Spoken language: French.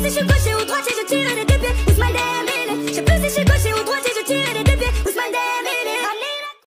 plus si je suis gaucher ou droitier, je tire les deux pieds. Ou smile des Je sais plus si je suis gaucher ou droitier.